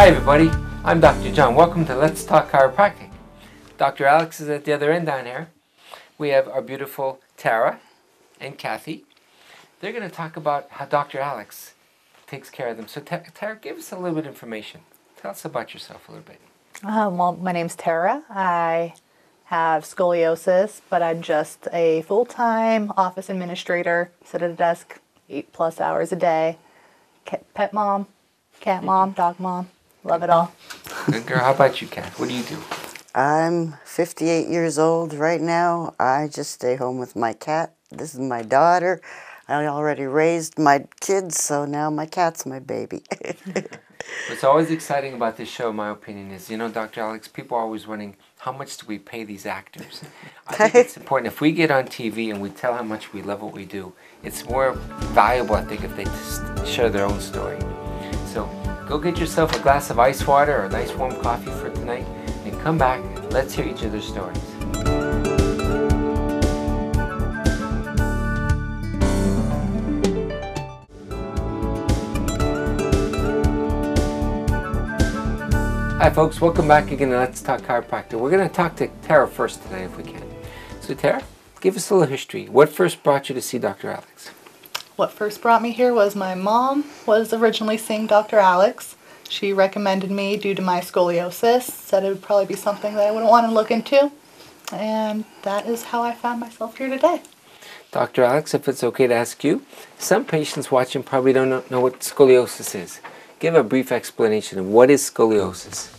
Hi everybody, I'm Dr. John. Welcome to Let's Talk Chiropractic. Dr. Alex is at the other end down here. We have our beautiful Tara and Kathy. They're going to talk about how Dr. Alex takes care of them. So Tara, give us a little bit of information. Tell us about yourself a little bit. Uh, well, my name's Tara. I have scoliosis, but I'm just a full-time office administrator, sit at a desk eight plus hours a day, pet mom, cat mom, dog mom, love it all. Good girl. How about you, Kat? What do you do? I'm 58 years old right now. I just stay home with my cat. This is my daughter. I already raised my kids, so now my cat's my baby. What's always exciting about this show, in my opinion, is you know, Dr. Alex, people are always wondering how much do we pay these actors? I think it's important if we get on TV and we tell how much we love what we do, it's more valuable, I think, if they just share their own story. So go get yourself a glass of ice water or a nice warm coffee for tonight and come back. Let's hear each other's stories. Hi folks, welcome back again to Let's Talk Chiropractor. We're going to talk to Tara first tonight if we can. So Tara, give us a little history. What first brought you to see Dr. Alex? What first brought me here was my mom was originally seeing Dr. Alex. She recommended me due to my scoliosis, said it would probably be something that I wouldn't want to look into. And that is how I found myself here today. Dr. Alex, if it's okay to ask you, some patients watching probably don't know what scoliosis is give a brief explanation of what is scoliosis.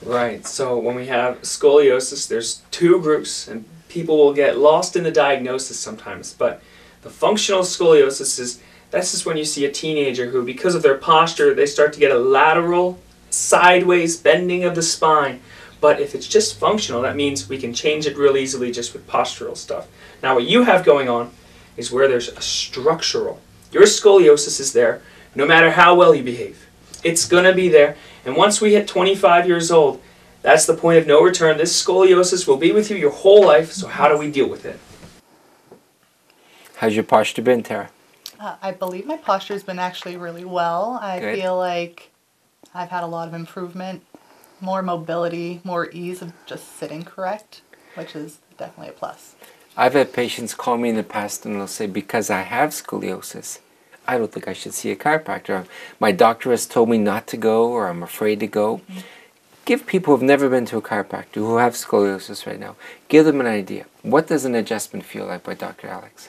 Right, so when we have scoliosis, there's two groups, and people will get lost in the diagnosis sometimes. But the functional scoliosis is this is when you see a teenager who, because of their posture, they start to get a lateral, sideways bending of the spine. But if it's just functional, that means we can change it real easily just with postural stuff. Now, what you have going on is where there's a structural. Your scoliosis is there no matter how well you behave. It's going to be there. And once we hit 25 years old, that's the point of no return. This scoliosis will be with you your whole life, so how do we deal with it? How's your posture been, Tara? Uh, I believe my posture's been actually really well. I Good. feel like I've had a lot of improvement, more mobility, more ease of just sitting correct, which is definitely a plus. I've had patients call me in the past and they'll say, because I have scoliosis, I don't think I should see a chiropractor. My doctor has told me not to go or I'm afraid to go. Mm-hmm. Give people who've never been to a chiropractor, who have scoliosis right now, give them an idea. What does an adjustment feel like by Dr. Alex?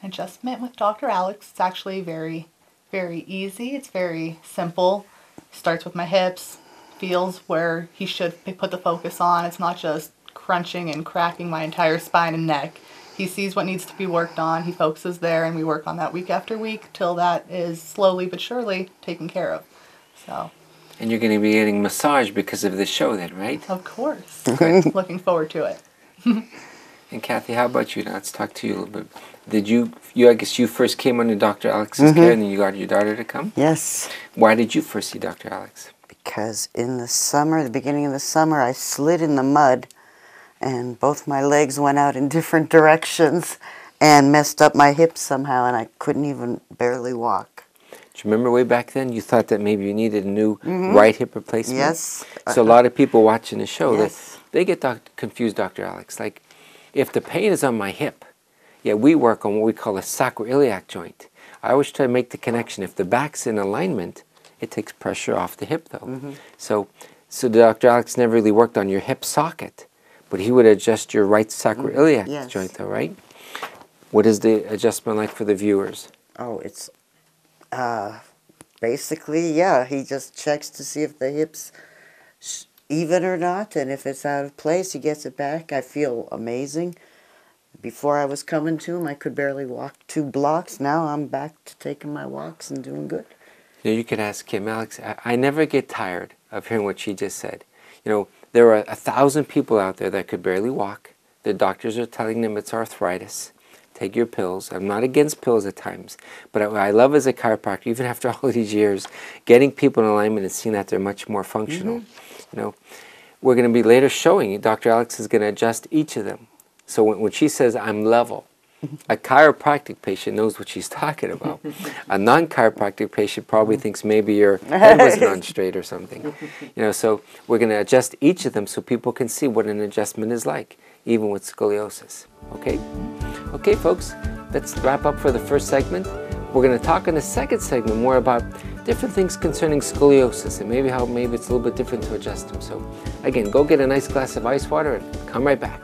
An adjustment with Dr. Alex, it's actually very, very easy. It's very simple. Starts with my hips, feels where he should put the focus on. It's not just crunching and cracking my entire spine and neck he sees what needs to be worked on, he focuses there, and we work on that week after week till that is slowly but surely taken care of. So. And you're going to be getting massage because of this show, then, right? Of course. Looking forward to it. and Kathy, how about you? Now, let's talk to you a little bit. Did you, you? I guess you first came under Dr. Alex's mm-hmm. care, and then you got your daughter to come. Yes. Why did you first see Dr. Alex? Because in the summer, the beginning of the summer, I slid in the mud and both my legs went out in different directions and messed up my hips somehow, and I couldn't even barely walk. Do you remember way back then you thought that maybe you needed a new mm-hmm. right hip replacement? Yes. So a lot of people watching the show, yes. they, they get doc- confused, Dr. Alex. Like, if the pain is on my hip, yeah, we work on what we call a sacroiliac joint. I always try to make the connection. If the back's in alignment, it takes pressure off the hip, though. Mm-hmm. So, so Dr. Alex never really worked on your hip socket but he would adjust your right sacroiliac yes. joint though, right? What is the adjustment like for the viewers? Oh, it's uh, basically, yeah, he just checks to see if the hip's even or not, and if it's out of place, he gets it back. I feel amazing. Before I was coming to him, I could barely walk two blocks. Now I'm back to taking my walks and doing good. You, know, you could ask Kim, Alex, I, I never get tired of hearing what she just said. You know, there are a thousand people out there that could barely walk. The doctors are telling them it's arthritis. Take your pills. I'm not against pills at times, but I, I love as a chiropractor, even after all these years, getting people in alignment and seeing that they're much more functional. Mm-hmm. You know, we're going to be later showing you. Dr. Alex is going to adjust each of them. So when, when she says I'm level, A chiropractic patient knows what she's talking about. a non-chiropractic patient probably mm-hmm. thinks maybe your head was not straight or something. You know, so we're going to adjust each of them so people can see what an adjustment is like, even with scoliosis. Okay? Okay, folks, let's wrap up for the first segment. We're going to talk in the second segment more about different things concerning scoliosis and maybe how maybe it's a little bit different to adjust them. So again, go get a nice glass of ice water and come right back.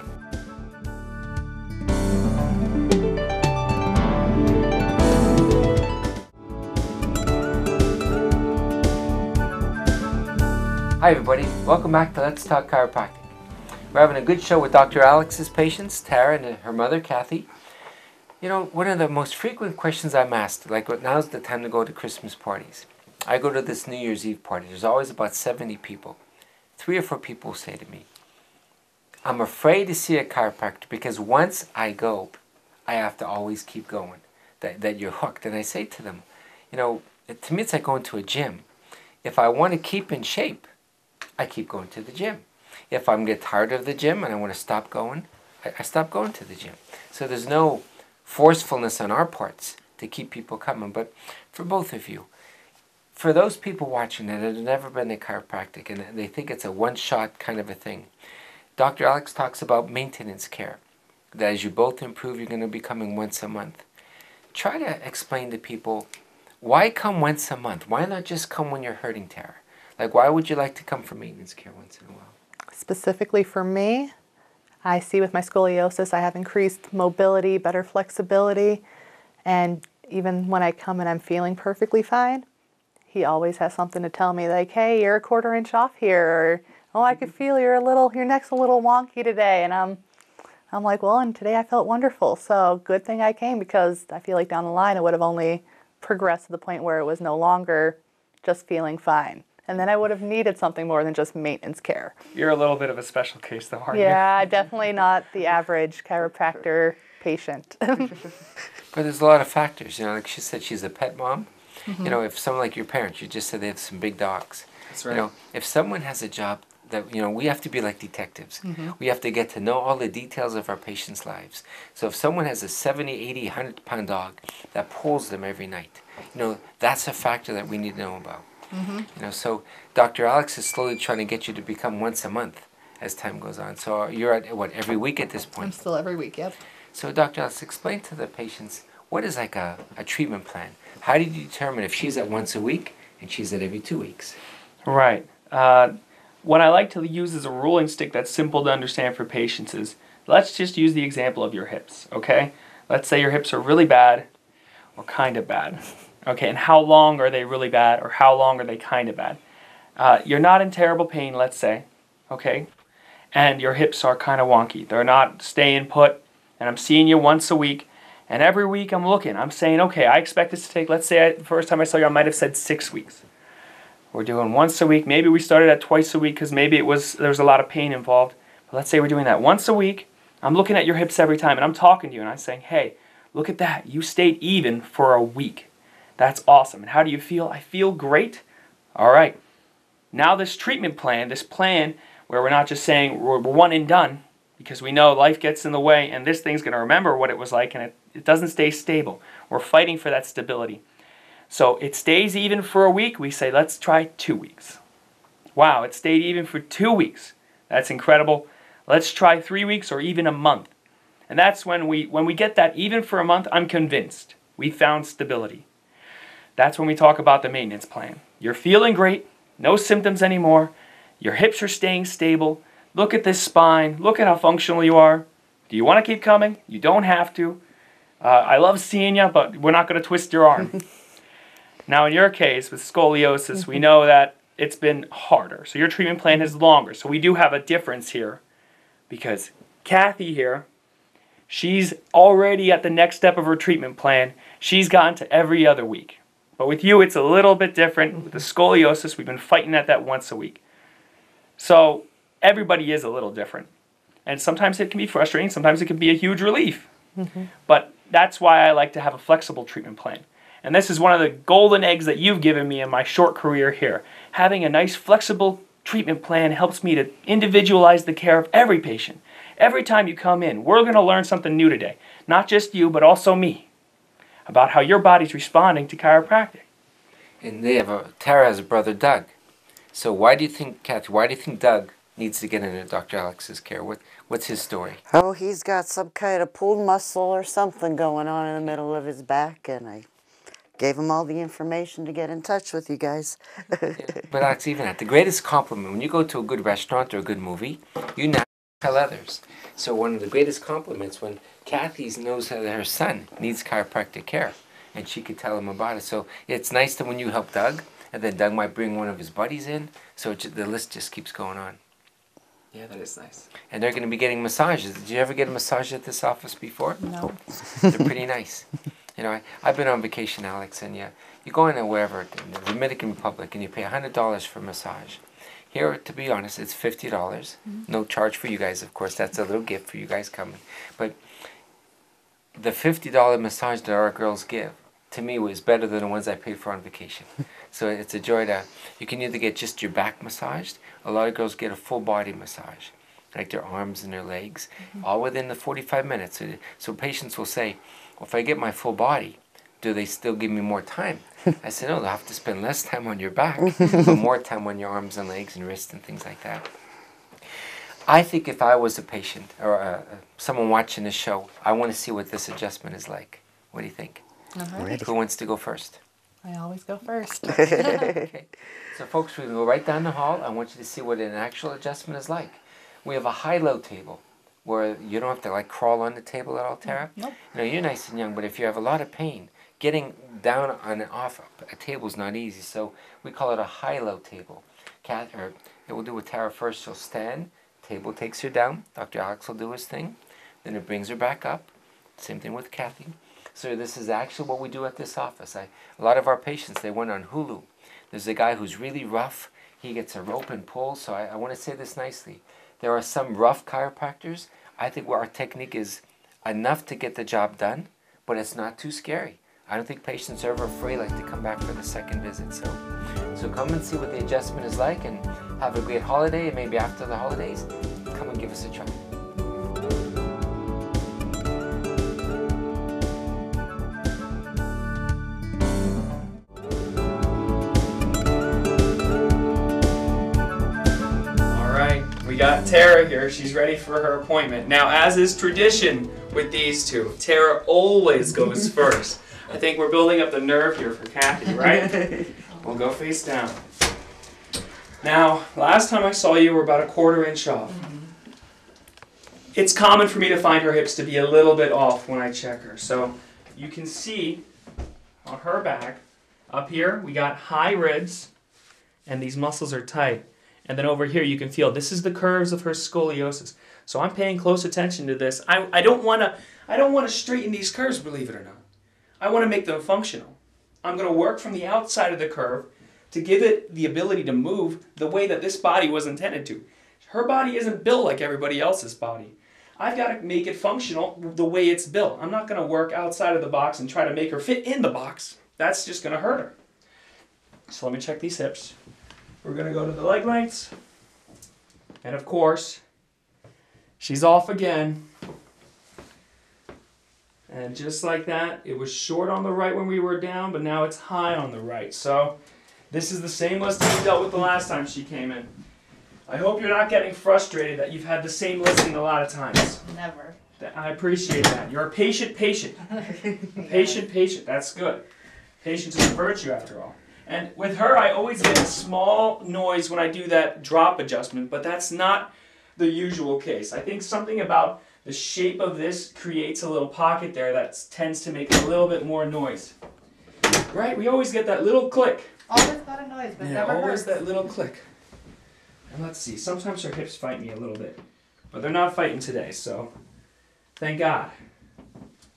Hi everybody, welcome back to Let's Talk Chiropractic. We're having a good show with Dr. Alex's patients, Tara and her mother, Kathy. You know, one of the most frequent questions I'm asked, like what now's the time to go to Christmas parties. I go to this New Year's Eve party. There's always about 70 people. Three or four people say to me, I'm afraid to see a chiropractor because once I go, I have to always keep going, that, that you're hooked. And I say to them, you know, to me it's like going to a gym. If I want to keep in shape, I keep going to the gym. If I'm get tired of the gym and I want to stop going, I, I stop going to the gym. So there's no forcefulness on our parts to keep people coming. But for both of you, for those people watching that have never been to chiropractic and they think it's a one-shot kind of a thing, Dr. Alex talks about maintenance care. That as you both improve, you're going to be coming once a month. Try to explain to people why come once a month? Why not just come when you're hurting, Tara? Like, why would you like to come for maintenance care once in a while? Specifically for me, I see with my scoliosis, I have increased mobility, better flexibility, and even when I come and I'm feeling perfectly fine, he always has something to tell me like, hey, you're a quarter inch off here, or oh, I could mm-hmm. feel you're a little, your neck's a little wonky today, and I'm, I'm like, well, and today I felt wonderful, so good thing I came because I feel like down the line it would have only progressed to the point where it was no longer just feeling fine and then I would have needed something more than just maintenance care. You're a little bit of a special case, though, aren't you? Yeah, definitely not the average chiropractor patient. but there's a lot of factors. You know, like she said, she's a pet mom. Mm-hmm. You know, if someone like your parents, you just said they have some big dogs. That's right. You know, if someone has a job that you know we have to be like detectives mm-hmm. we have to get to know all the details of our patients lives so if someone has a 70 80 100 pound dog that pulls them every night you know that's a factor that we need to know about Mm-hmm. You know, so Dr. Alex is slowly trying to get you to become once a month as time goes on. So you're at what every week at this point. I'm still every week. Yep. So Dr. Alex, explain to the patients what is like a, a treatment plan. How do you determine if she's at once a week and she's at every two weeks? Right. Uh, what I like to use as a ruling stick that's simple to understand for patients is let's just use the example of your hips, okay? Let's say your hips are really bad or kind of bad. Okay, and how long are they really bad or how long are they kind of bad? Uh, you're not in terrible pain, let's say, okay, and your hips are kind of wonky. They're not staying put, and I'm seeing you once a week, and every week I'm looking. I'm saying, okay, I expect this to take, let's say I, the first time I saw you, I might have said six weeks. We're doing once a week. Maybe we started at twice a week because maybe it was there was a lot of pain involved. But let's say we're doing that once a week. I'm looking at your hips every time, and I'm talking to you, and I'm saying, hey, look at that. You stayed even for a week. That's awesome. And how do you feel? I feel great. All right. Now this treatment plan, this plan where we're not just saying we're one and done because we know life gets in the way and this thing's going to remember what it was like and it, it doesn't stay stable. We're fighting for that stability. So it stays even for a week. We say, let's try two weeks. Wow, it stayed even for two weeks. That's incredible. Let's try three weeks or even a month. And that's when we, when we get that even for a month, I'm convinced we found stability. That's when we talk about the maintenance plan. You're feeling great, no symptoms anymore, your hips are staying stable. Look at this spine, look at how functional you are. Do you want to keep coming? You don't have to. Uh, I love seeing you, but we're not going to twist your arm. now, in your case with scoliosis, we know that it's been harder. So your treatment plan is longer. So we do have a difference here because Kathy here, she's already at the next step of her treatment plan. She's gotten to every other week. But with you, it's a little bit different. With the scoliosis, we've been fighting at that once a week. So everybody is a little different. And sometimes it can be frustrating, sometimes it can be a huge relief. Mm-hmm. But that's why I like to have a flexible treatment plan. And this is one of the golden eggs that you've given me in my short career here. Having a nice flexible treatment plan helps me to individualize the care of every patient. Every time you come in, we're going to learn something new today. Not just you, but also me. About how your body's responding to chiropractic. And they have a Tara has a brother Doug. So why do you think, Kathy? Why do you think Doug needs to get into Dr. Alex's care? What What's his story? Oh, he's got some kind of pulled muscle or something going on in the middle of his back, and I gave him all the information to get in touch with you guys. But Alex, even at the greatest compliment, when you go to a good restaurant or a good movie, you now tell others. So one of the greatest compliments when Kathy knows that her son needs chiropractic care, and she could tell him about it. So it's nice that when you help Doug, and then Doug might bring one of his buddies in, so it, the list just keeps going on. Yeah, that is nice. And they're going to be getting massages. Did you ever get a massage at this office before? No. They're pretty nice. You know, I, I've been on vacation, Alex, and yeah, you go in there wherever, in the Dominican Republic, and you pay hundred dollars for a massage. Here, to be honest, it's fifty dollars. Mm-hmm. No charge for you guys, of course. That's a little gift for you guys coming. But the fifty dollar massage that our girls give, to me, was better than the ones I paid for on vacation. So it's a joy to. You can either get just your back massaged. A lot of girls get a full body massage, like their arms and their legs, all within the forty-five minutes. So, so patients will say, well, if I get my full body, do they still give me more time? I said, no, they'll have to spend less time on your back, but more time on your arms and legs and wrists and things like that. I think if I was a patient or uh, someone watching this show, I want to see what this adjustment is like. What do you think? Ready. Who wants to go first? I always go first. okay. So, folks, we can go right down the hall. I want you to see what an actual adjustment is like. We have a high-low table where you don't have to like crawl on the table at all, mm, Tara. Nope. You know, you're nice and young, but if you have a lot of pain, getting down on and off a table is not easy. So we call it a high-low table. Cat, or it will do with Tara first. She'll stand. Table takes her down. Dr. Alex will do his thing. Then it brings her back up. Same thing with Kathy. So this is actually what we do at this office. I, a lot of our patients, they went on Hulu. There's a guy who's really rough. He gets a rope and pull. So I, I want to say this nicely. There are some rough chiropractors. I think our technique is enough to get the job done, but it's not too scary. I don't think patients are ever afraid like to come back for the second visit. So, so come and see what the adjustment is like, and have a great holiday. And maybe after the holidays, come and give us a try. Got Tara here. She's ready for her appointment. Now, as is tradition with these two, Tara always goes first. I think we're building up the nerve here for Kathy, right? we'll go face down. Now, last time I saw you we were about a quarter inch off. Mm-hmm. It's common for me to find her hips to be a little bit off when I check her. So you can see on her back, up here, we got high ribs, and these muscles are tight. And then over here, you can feel this is the curves of her scoliosis. So I'm paying close attention to this. I, I don't want to I don't want to straighten these curves, believe it or not. I want to make them functional. I'm going to work from the outside of the curve to give it the ability to move the way that this body was intended to. Her body isn't built like everybody else's body. I've got to make it functional the way it's built. I'm not going to work outside of the box and try to make her fit in the box. That's just going to hurt her. So let me check these hips. We're going to go to the leg lengths. And of course, she's off again. And just like that, it was short on the right when we were down, but now it's high on the right. So this is the same listing we dealt with the last time she came in. I hope you're not getting frustrated that you've had the same listing a lot of times. Never. I appreciate that. You're a patient patient. Patient patient. That's good. Patience is a virtue after all. And with her, I always get a small noise when I do that drop adjustment, but that's not the usual case. I think something about the shape of this creates a little pocket there that tends to make a little bit more noise. Right? We always get that little click. Always got a noise, but Yeah, never always hurts. that little click. And let's see, sometimes her hips fight me a little bit, but they're not fighting today, so thank God.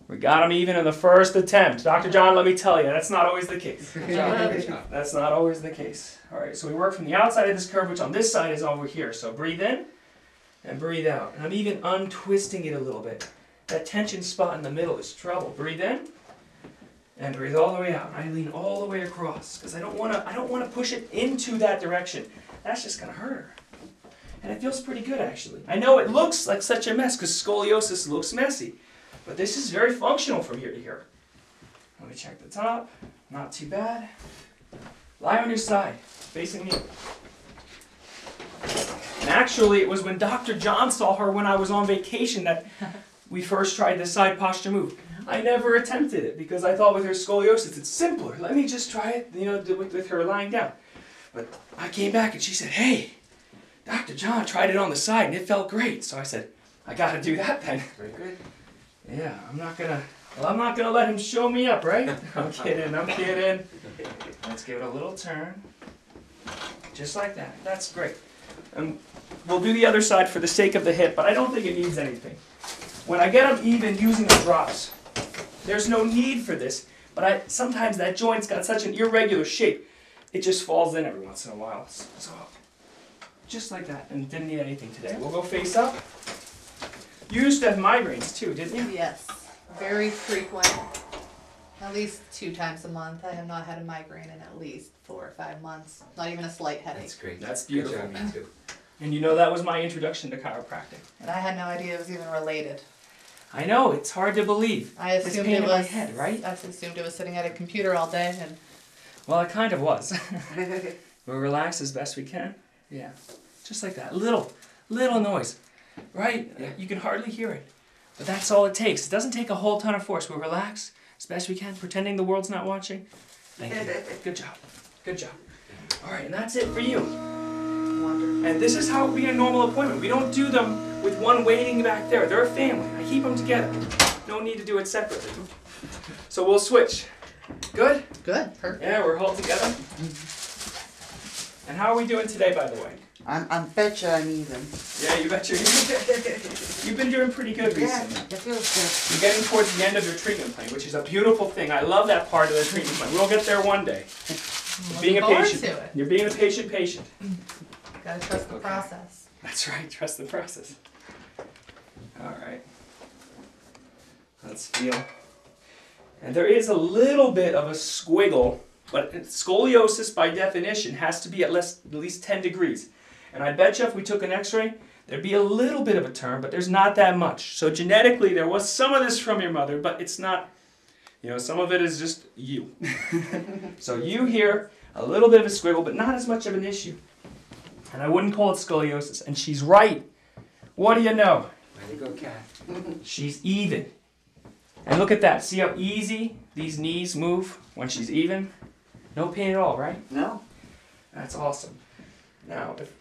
We got them even in the first attempt. Dr. John, let me tell you, that's not always the case. That's not always the case. All right, so we work from the outside of this curve, which on this side is over here. So breathe in and breathe out. And I'm even untwisting it a little bit. That tension spot in the middle is trouble. Breathe in and breathe all the way out. I lean all the way across because I don't want to. I don't want to push it into that direction. That's just gonna hurt her. And it feels pretty good actually. I know it looks like such a mess because scoliosis looks messy, but this is very functional from here to here. Let me check the top. Not too bad. Lie on your side, facing me. And actually, it was when Dr. John saw her when I was on vacation that we first tried this side posture move. I never attempted it because I thought with her scoliosis it's simpler. Let me just try it, you know, with, with her lying down. But I came back and she said, "Hey, Dr. John tried it on the side and it felt great." So I said, "I got to do that then." Very good. Yeah, I'm not gonna. Well, I'm not gonna let him show me up, right? I'm kidding. I'm kidding. Let's give it a little turn, just like that. That's great. And we'll do the other side for the sake of the hip, but I don't think it needs anything. When I get them even using the drops, there's no need for this. But I sometimes that joint's got such an irregular shape, it just falls in every once in a while. So just like that, and didn't need anything today. We'll go face up. You used to have migraines too, didn't you? Yes, very frequent. At least two times a month. I have not had a migraine in at least four or five months. Not even a slight headache. That's great. That's Good beautiful. job, you too. And you know that was my introduction to chiropractic. And I had no idea it was even related. I know it's hard to believe. I It's assumed pain it in my was. head, right? I assumed it was sitting at a computer all day, and Well, it kind of was. We'll relax as best we can. Yeah, just like that. Little, little noise, right? Yeah. You can hardly hear it, but that's all it takes. It doesn't take a whole ton of force. We relax as best we can, pretending the world's not watching. Thank you. Good job. Good job. All right, and that's it for you. Wonderful. And this is how it would be a normal appointment. We don't do them with one waiting back there. They're a family. I keep them together. No need to do it separately. So we'll switch. Good? good, perfect. Yeah, we're all together. Mm-hmm. And how are we doing today, by the way? I'm, I'm betcha I'm even. Yeah, you bet you're. You've been doing pretty good Yeah, recently. it feels good. You're getting towards the end of your treatment plan, which is a beautiful thing. I love that part of the treatment plan. We'll get there one day. I'm Being a patient. to it. You're being a patient patient. Gotta trust the Okay. process. That's right, trust the process. Alright. Let's feel. And there is a little bit of a squiggle, but scoliosis by definition has to be at least, at least 10 degrees. And I bet you if we took an x ray, there'd be a little bit of a turn, but there's not that much. So genetically, there was some of this from your mother, but it's not, you know, some of it is just you. so you here, a little bit of a squiggle, but not as much of an issue. And I wouldn't call it scoliosis. And she's right. What do you know? Way to go, Cat. She's even. And look at that. See how easy these knees move when she's even? No pain at all, right? No. That's awesome. Now, if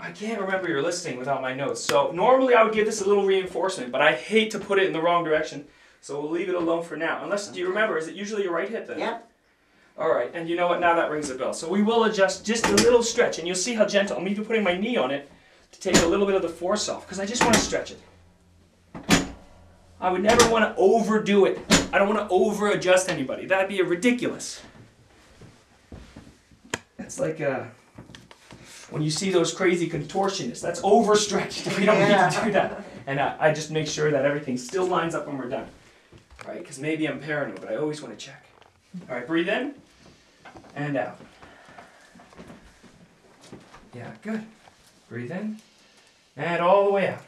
I can't remember your listing without my notes. So normally I would give this a little reinforcement, but I hate to put it in the wrong direction. So we'll leave it alone for now. Unless, do you remember, is it usually your right hip then? Yep. All right, and you know what? Now that rings a bell. So we will adjust just a little stretch, and you'll see how gentle. I'm even putting my knee on it to take a little bit of the force off, because I just want to stretch it. I would never want to overdo it. I don't want to over adjust anybody. That'd be ridiculous. It's like uh, when you see those crazy contortionists. That's overstretched. We don't need to do that. And uh, I just make sure that everything still lines up when we're done. Right? Because maybe I'm paranoid, but I always want to check. All right, breathe in and out. Yeah, good. Breathe in and all the way out.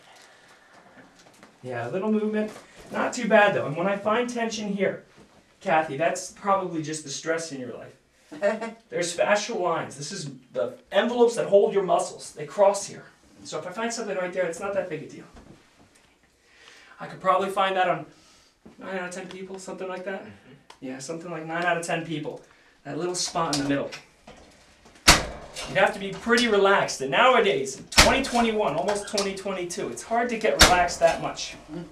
Yeah, a little movement. Not too bad though. And when I find tension here, Kathy, that's probably just the stress in your life. There's fascial lines. This is the envelopes that hold your muscles. They cross here. So if I find something right there, it's not that big a deal. I could probably find that on 9 out of 10 people, something like that. Mm-hmm. Yeah, something like 9 out of 10 people. That little spot in the middle. You'd have to be pretty relaxed. And nowadays, 2021, almost 2022, it's hard to get relaxed that much. Mm-hmm.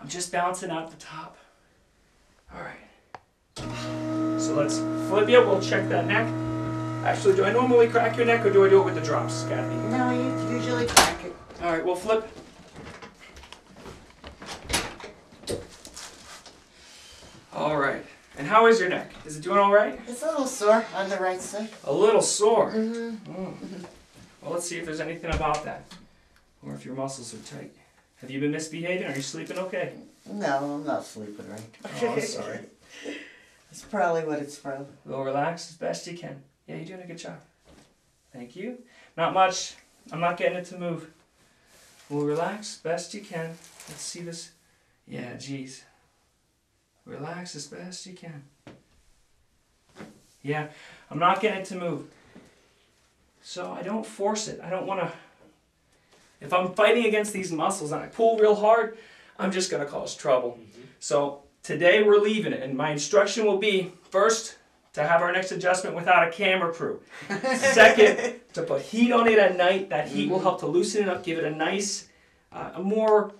I'm just bouncing out the top. All right. So let's flip you. We'll check that neck. Actually, do I normally crack your neck or do I do it with the drops, Kathy? No, you usually crack it. All right, we'll flip. All right. And how is your neck? Is it doing all right? It's a little sore on the right side. A little sore. Mm. Well, let's see if there's anything about that, or if your muscles are tight. Have you been misbehaving? Are you sleeping okay? No, I'm not sleeping right. Oh, I'm sorry. That's probably what it's from. We'll relax as best you can. Yeah, you're doing a good job. Thank you. Not much. I'm not getting it to move. Well, relax as best you can. Let's see this. Yeah, geez. Relax as best you can. Yeah, I'm not getting it to move. So I don't force it. I don't want to. If I'm fighting against these muscles and I pull real hard, I'm just going to cause trouble. Mm-hmm. So today we're leaving it, and my instruction will be first to have our next adjustment without a camera crew. Second, to put heat on it at night. That heat will help to loosen it up, give it a nice, uh, a more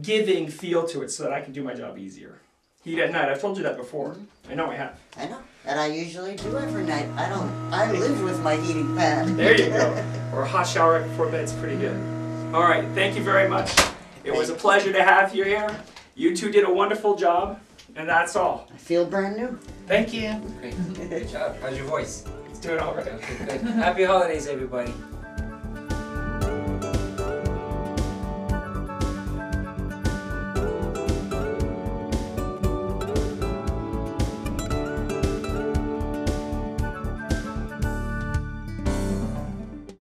giving feel to it, so that I can do my job easier. Heat at night. I've told you that before. I know I have. I know. And I usually do every night. I don't, I live with my heating pad. There you go. or a hot shower right before bed's pretty good. All right, thank you very much. It was a pleasure to have you here. You two did a wonderful job, and that's all. I feel brand new. Thank you. Great. Good job. How's your voice? It's doing all right. Okay, good. Happy holidays, everybody.